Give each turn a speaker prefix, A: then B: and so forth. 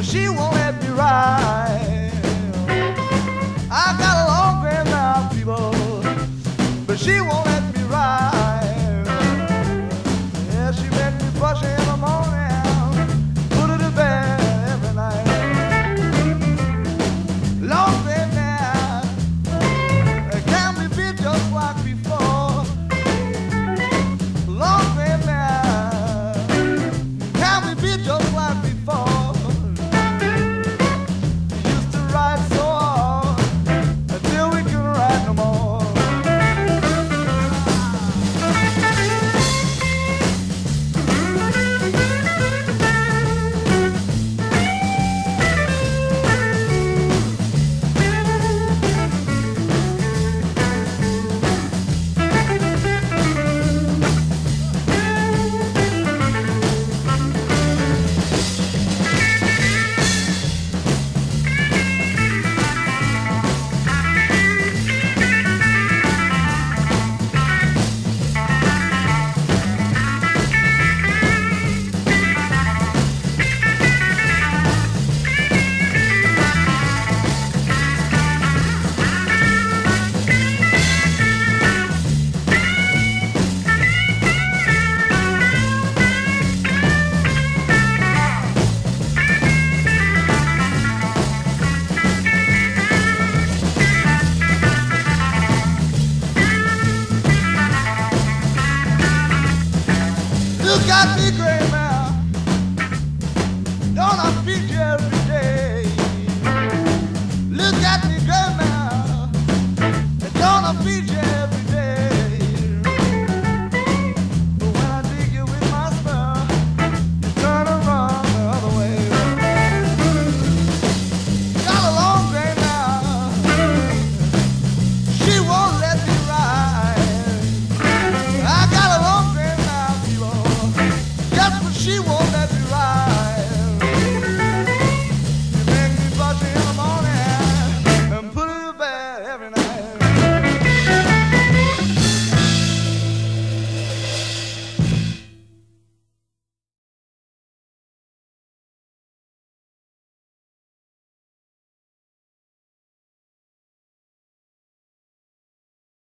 A: She won't You got me, gray man. Don't I speak